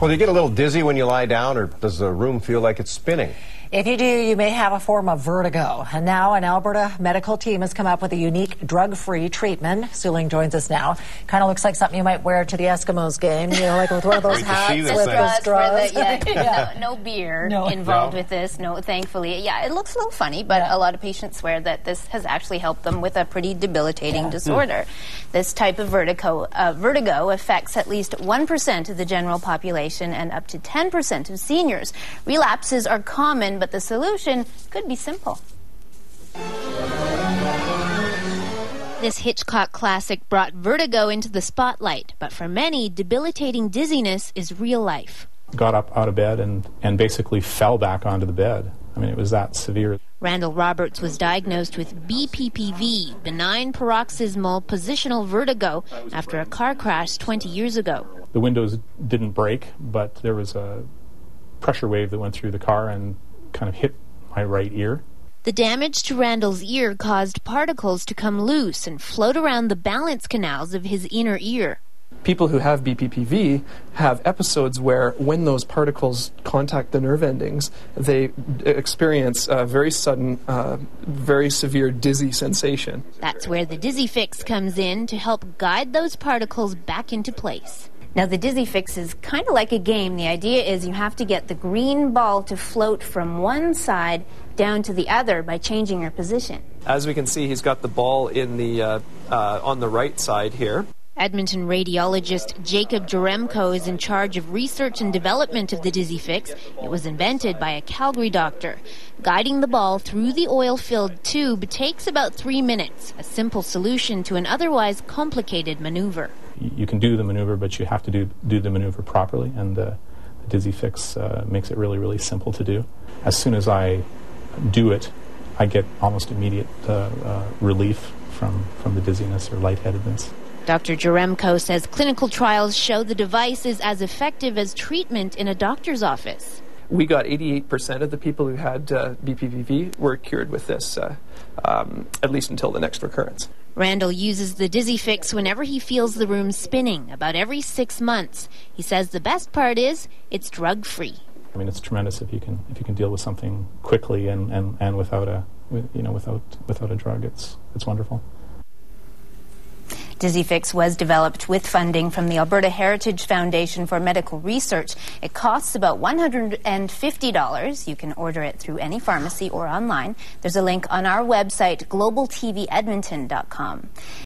Well, do you get a little dizzy when you lie down, or does the room feel like it's spinning? If you do, you may have a form of vertigo. And now an Alberta medical team has come up with a unique drug-free treatment. Suling joins us now. Kind of looks like something you might wear to the Eskimos game, you know, like with one of those hats with those straws. The, yeah, yeah. No, no, beer no. involved no. with this. No, thankfully. Yeah, it looks a little funny, but yeah. a lot of patients swear that this has actually helped them with a pretty debilitating yeah. disorder. Mm. This type of vertigo, uh, vertigo affects at least 1% of the general population and up to 10% of seniors. Relapses are common but the solution could be simple. This Hitchcock classic brought vertigo into the spotlight, but for many, debilitating dizziness is real life. Got up out of bed and, and basically fell back onto the bed. I mean, it was that severe. Randall Roberts was diagnosed with BPPV, benign paroxysmal positional vertigo, after a car crash 20 years ago. The windows didn't break, but there was a pressure wave that went through the car and kind of hit my right ear. The damage to Randall's ear caused particles to come loose and float around the balance canals of his inner ear. People who have BPPV have episodes where, when those particles contact the nerve endings, they experience a very sudden, uh, very severe dizzy sensation. That's where the Dizzy Fix comes in to help guide those particles back into place. Now, the Dizzy Fix is kind of like a game. The idea is you have to get the green ball to float from one side down to the other by changing your position. As we can see, he's got the ball in the uh, uh, on the right side here. Edmonton radiologist Jacob Jaremko is in charge of research and development of the Dizzy Fix. It was invented by a Calgary doctor. Guiding the ball through the oil filled tube takes about three minutes, a simple solution to an otherwise complicated maneuver you can do the maneuver, but you have to do, do the maneuver properly, and the, the Dizzy Fix uh, makes it really, really simple to do. As soon as I do it, I get almost immediate uh, uh, relief from, from the dizziness or lightheadedness. Dr. Jaremko says clinical trials show the device is as effective as treatment in a doctor's office. We got 88% of the people who had uh, BPPV were cured with this, uh, um, at least until the next recurrence. Randall uses the Dizzy Fix whenever he feels the room spinning, about every six months. He says the best part is it's drug free. I mean, it's tremendous if you can if you can deal with something quickly and, and, and without a you know without without a drug. It's it's wonderful. DizzyFix was developed with funding from the Alberta Heritage Foundation for Medical Research. It costs about $150. You can order it through any pharmacy or online. There's a link on our website, globaltvedmonton.com.